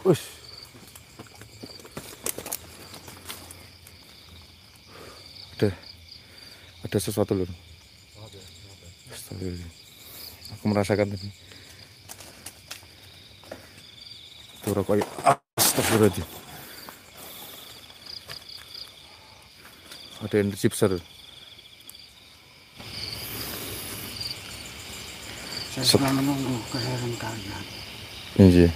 Ush. Ada ada sesuatu loh. Astagfirullah. Aku merasakan tadi. Tuh rokok. Astagfirullah. Ada energi besar. Saya sedang menunggu kehadiran kalian. Iya.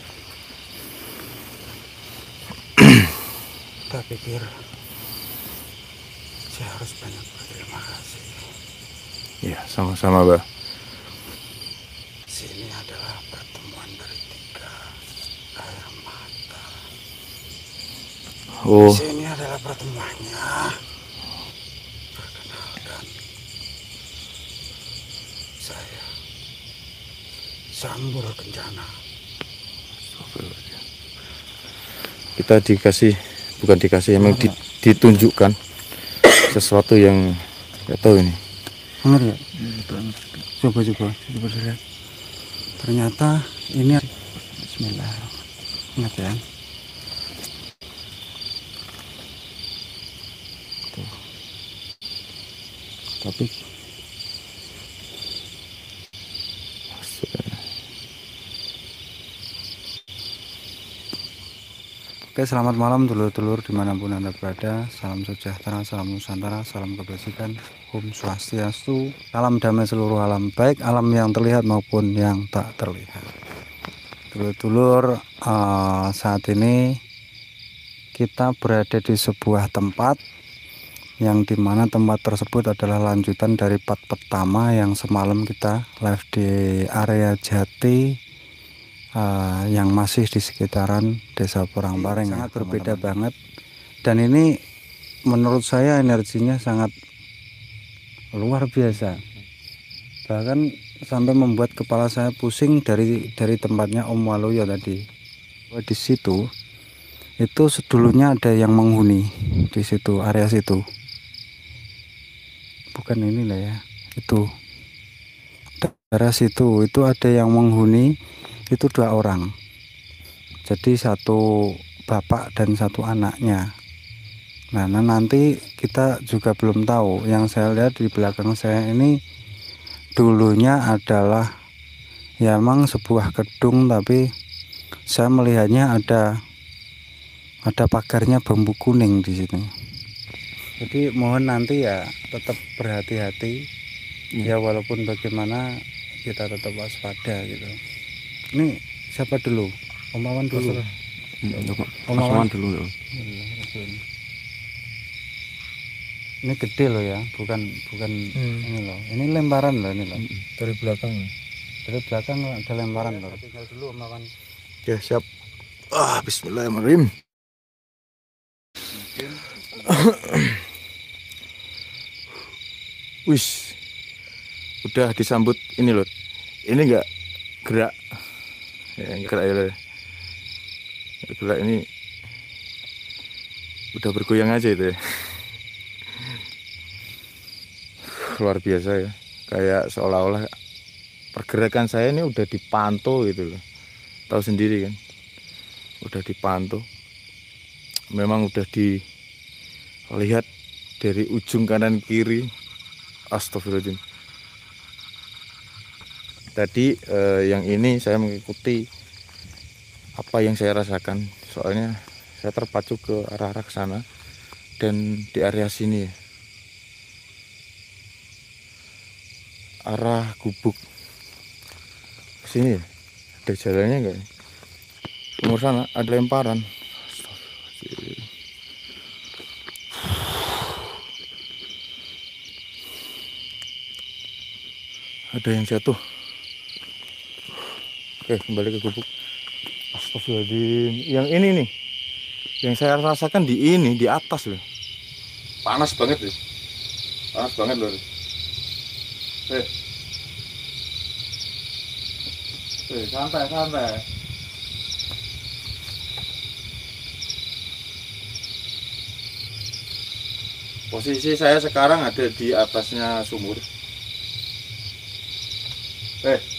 Saya pikir saya harus banyak berterima kasih. Iya, sama-sama, Mbak. Sini adalah pertemuan dari tiga air mata. Oh, Sini adalah pertemuannya. Perkenalkan, saya Sambur Kencana. kita dikasih bukan dikasih emang di- ditunjukkan sesuatu yang nggak tahu ini. Benar ya? Coba coba coba dilihat. Ternyata ini Bismillah. Ingat ya. Tuh. Tapi Oke selamat malam dulur-dulur di mana pun anda berada. Salam sejahtera, salam nusantara, salam kebajikan. Om Swastiastu Salam damai seluruh alam Baik alam yang terlihat maupun yang tak terlihat. Dulur-dulur eh, saat ini kita berada di sebuah tempat yang di mana tempat tersebut adalah lanjutan dari part pertama yang semalam kita live di area Jati eh, yang masih di sekitaran Desa Porangbareng sangat berbeda banget. Dan ini menurut saya energinya sangat luar biasa. Bahkan sampai membuat kepala saya pusing dari dari tempatnya Om Waluyo tadi. Bahwa di situ itu sedulunya ada yang menghuni di situ area situ. Bukan ini lah ya itu. Daerah situ itu ada yang menghuni itu dua orang. Jadi satu bapak dan satu anaknya. Nah nah, nanti kita juga belum tahu. Yang saya lihat di belakang saya ini dulunya adalah ya emang sebuah gedung tapi saya melihatnya ada ada pagarnya bambu kuning di sini. Jadi mohon nanti ya tetap berhati-hati. Ya walaupun bagaimana kita tetap waspada gitu ini siapa dulu Om Awan dulu Om Awan dulu. ini gede loh ya bukan bukan ini loh ini lemparan loh ini loh dari belakang dari belakang ada lemparan loh tinggal dulu Om Awan Ya, siap. Ah, bismillahirrahmanirrahim. Wis. Udah disambut ini loh. Ini enggak gerak. Ya, gerak ya. ini udah bergoyang aja itu ya. Luar biasa ya. Kayak seolah-olah pergerakan saya ini udah dipantau gitu loh. Tahu sendiri kan. Udah dipantau. Memang udah dilihat dari ujung kanan kiri. Astagfirullahaladzim. Tadi eh, yang ini saya mengikuti apa yang saya rasakan. Soalnya saya terpacu ke arah-arah sana dan di area sini. Arah gubuk sini ya. Ada jalannya enggak? Umur sana ada lemparan. Ada yang jatuh. Oke, kembali ke gubuk. Astagfirullahaladzim. Yang ini nih. Yang saya rasakan di ini, di atas loh. Panas banget loh. Panas banget loh. Eh. Eh, santai, santai. Posisi saya sekarang ada di atasnya sumur. Eh.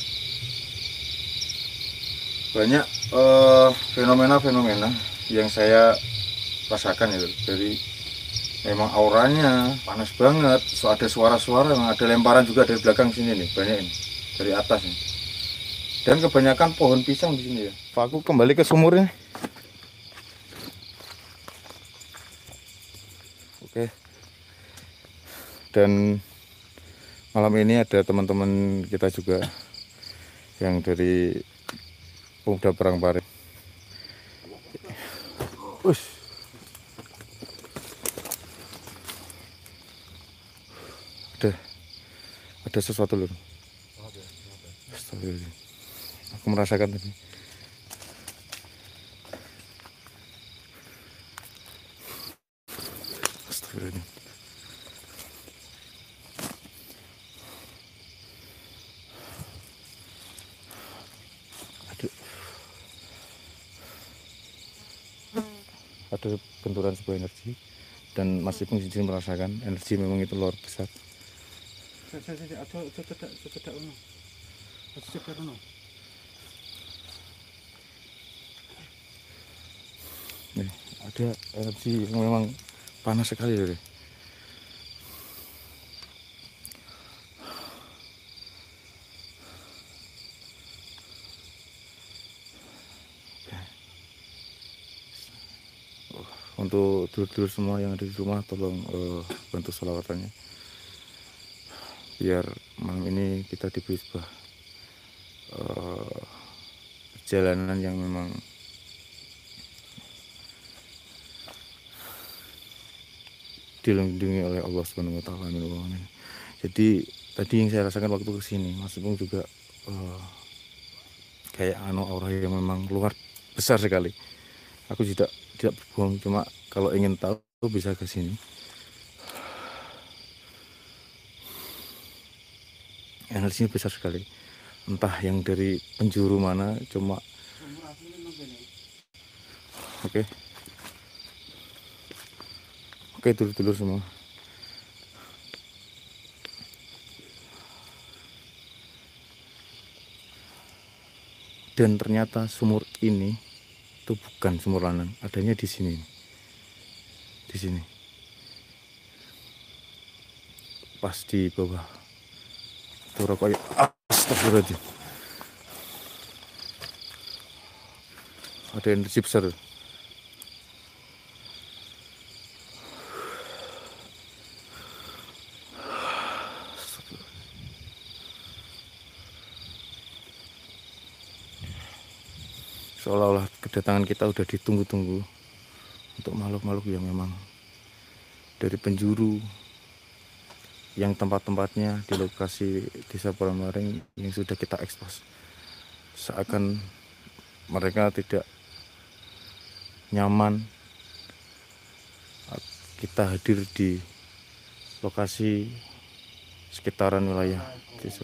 Banyak eh, fenomena-fenomena yang saya rasakan ya. Dari memang auranya panas banget. So ada suara-suara ada lemparan juga dari belakang sini nih banyak ini dari atas nih dan kebanyakan pohon pisang di sini ya. Pak, aku kembali ke sumurnya. Oke. Dan malam ini ada teman-teman kita juga yang dari pemuda perang Pare. Ush. Ada ada sesuatu loh. Astagfirullah. Aku merasakan tadi. Astagfirullah. Ada ada benturan sebuah energi dan masih pun di sini merasakan energi memang itu luar besar. Nih, ada energi memang panas sekali loh. untuk dulur-dulur semua yang ada di rumah tolong eh, bantu solawatannya biar malam ini kita diberi sebuah perjalanan yang memang dilindungi oleh Allah Subhanahu wa taala. Jadi tadi yang saya rasakan waktu ke sini Mas Ipung juga eh, kayak anu aura yang memang luar besar sekali. Aku tidak tidak berbohong cuma kalau ingin tahu bisa ke sini. Energinya besar sekali. Entah yang dari penjuru mana cuma Oke. Oke dulur-dulur semua. Dan ternyata sumur ini itu bukan sumur lanang, adanya di sini. Di sini. Pas di bawah. Itu rokok Astagfirullahaladzim. Ada energi besar. Seolah-olah kedatangan kita udah ditunggu-tunggu untuk makhluk-makhluk yang memang dari penjuru yang tempat-tempatnya di lokasi desa Palamaring yang sudah kita ekspos seakan mereka tidak nyaman kita hadir di lokasi sekitaran wilayah desa.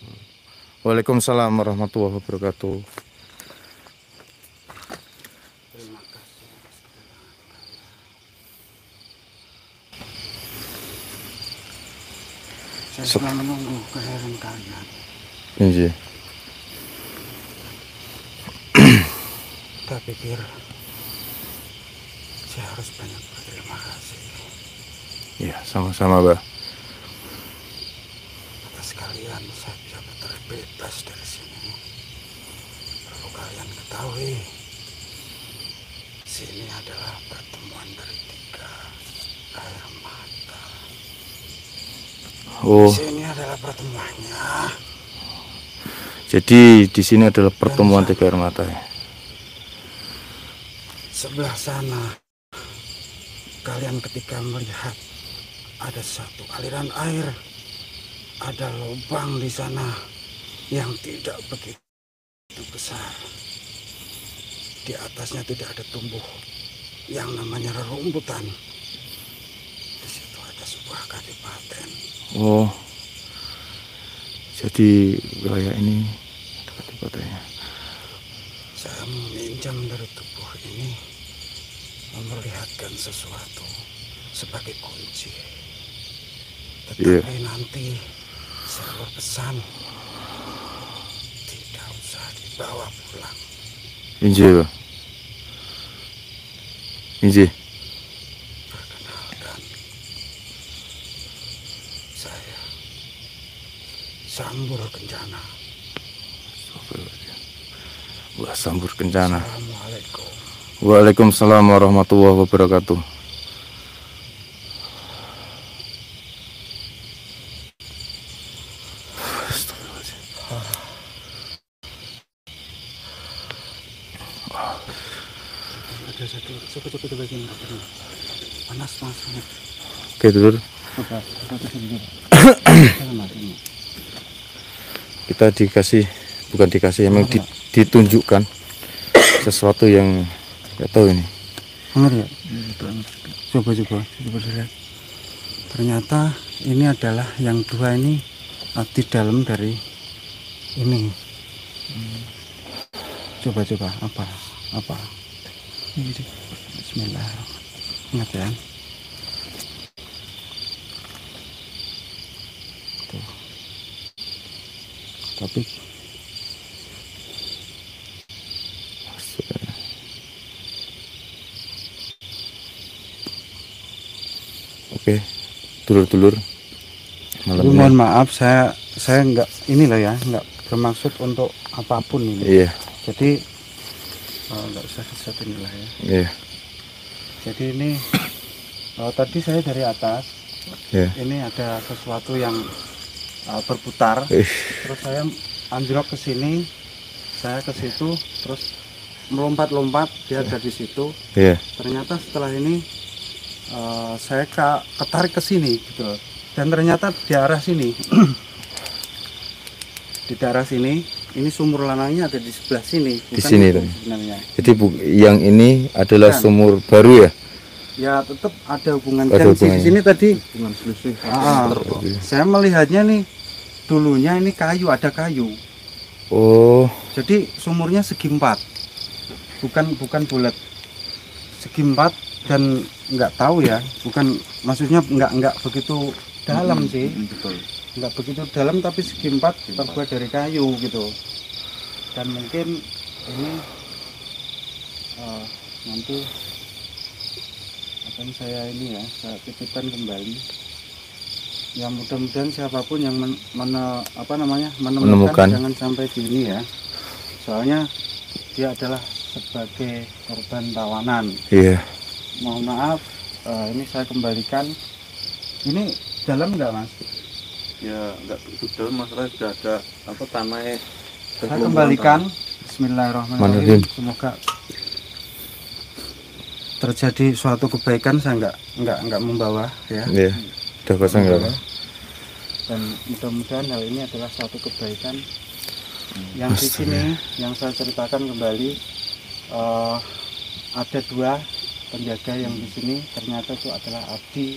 Waalaikumsalam warahmatullahi wabarakatuh. Saya sedang menunggu kehadiran kalian. Iya. Saya pikir saya harus banyak berterima kasih Ya, sama-sama, Bah. atas kalian saya bisa terbebas dari sini. Perlu kalian ketahui, sini adalah pertemuan dari tiga mata. Oh, Sini adalah pertemuannya. jadi di sini adalah pertemuan tiga air mata ya. Sebelah sana, kalian ketika melihat ada satu aliran air, ada lubang di sana yang tidak begitu besar. Di atasnya tidak ada tumbuh yang namanya rerumputan. Di situ ada sebuah kadipaten. Oh, jadi wilayah ini dekat kotanya. Saya meminjam dari tubuh ini memperlihatkan sesuatu sebagai kunci. Tetapi nanti saya berpesan tidak usah dibawa pulang. Injil. Injil. saya sambur kencana Wah, sambur kencana. Waalaikumsalam warahmatullahi wabarakatuh. panas Oke, dulur. Kita dikasih bukan dikasih emang di- ditunjukkan sesuatu yang nggak tahu ini. Hangat ya? Coba coba coba dilihat. Ternyata ini adalah yang dua ini ah, di dalam dari ini. Coba coba apa apa? Bismillah. Ingat ya. Tuh. Tapi Oke, dulur-dulur. Malam tapi ini. mohon maaf saya saya nggak ini loh ya nggak bermaksud untuk apa pun ini. Iya, Jadi oh, nggak usah sesuatu inilah ya. iya, Jadi ini oh, tadi saya dari atas, iya. ini ada sesuatu yang uh, berputar. Ih, Terus saya anjlok ke sini, saya ke situ, terus melompat-lompat dia ada di situ. Iya, Ternyata setelah ini uh, saya ke, ketarik ke sini gitu. Dan ternyata di arah sini, di daerah sini, ini sumur lanangnya ada di sebelah sini. Di bukan sini itu sebenarnya. jadi bu, yang ini adalah Bukan. sumur baru ya? Ya tetap ada hubungan. Ada Dan di sini tadi dengan selisih Ah, saya melihatnya nih dulunya ini kayu ada kayu Oh, jadi sumurnya segi empat bukan bukan bulat segi empat dan nggak tahu ya. Bukan maksudnya nggak nggak begitu dalam sih. Betul. Nggak begitu dalam tapi segi empat terbuat dari kayu gitu. Dan mungkin ini eh, nanti akan saya ini ya saya titipkan kembali. Ya mudah-mudahan siapa pun yang men, mene- apa namanya menemukan, Menemukan. jangan sampai di ini ya. Soalnya dia adalah sebagai korban tawanan. Iya. Mohon maaf eh, ini saya kembalikan. Ini dalam nggak mas? Ya nggak betul masalah sudah ada apa tanahnya saya kembalikan. Bismillahirrahmanirrahim. Manirrahim. semoga terjadi suatu kebaikan. Saya nggak nggak nggak membawa ya. Iya. Udah kosong ya? Pak? dan mudah-mudahan hal ini adalah suatu kebaikan. Yang di sini yang saya ceritakan kembali eh, ada dua penjaga yang di sini ternyata itu adalah abdi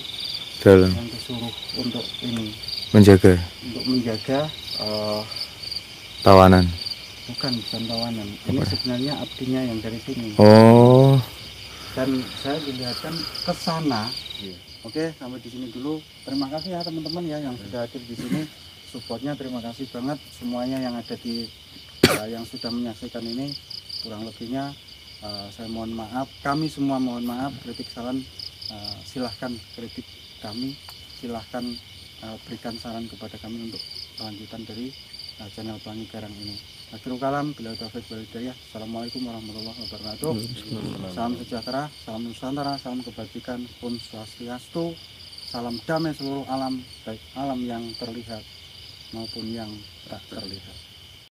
Dalam yang disuruh untuk ini menjaga untuk menjaga eh, tawanan. bukan bukan tawanan ini Apa? sebenarnya abdinya yang dari sini Oh, dan saya dilihatkan ke sana. Iya. Oke, sampai di sini dulu. Terima kasih ya teman-teman ya yang sudah hadir di sini. Supportnya terima kasih banget semuanya yang ada di eh, yang sudah menyaksikan ini. Kurang lebihnya eh, saya mohon maaf. Kami semua mohon maaf. Kritik saran eh, silahkan kritik kami. Silahkan eh, berikan saran kepada kami untuk kelanjutan dari eh, channel Pelangi Garang ini. Akhirul kalam, bila taufik wal hidayah. Assalamualaikum warahmatullahi wabarakatuh. Salam sejahtera, salam nusantara, salam kebajikan, pun swastiastu, salam damai seluruh alam, baik alam yang terlihat maupun yang tak terlihat.